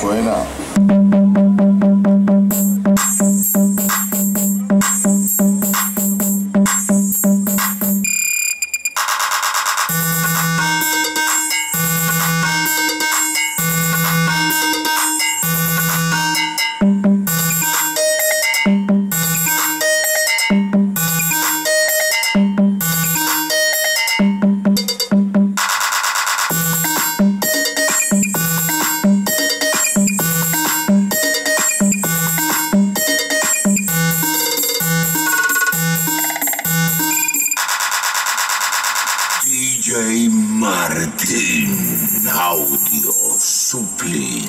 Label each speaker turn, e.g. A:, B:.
A: 回来。DJ Martin Audio Suplin.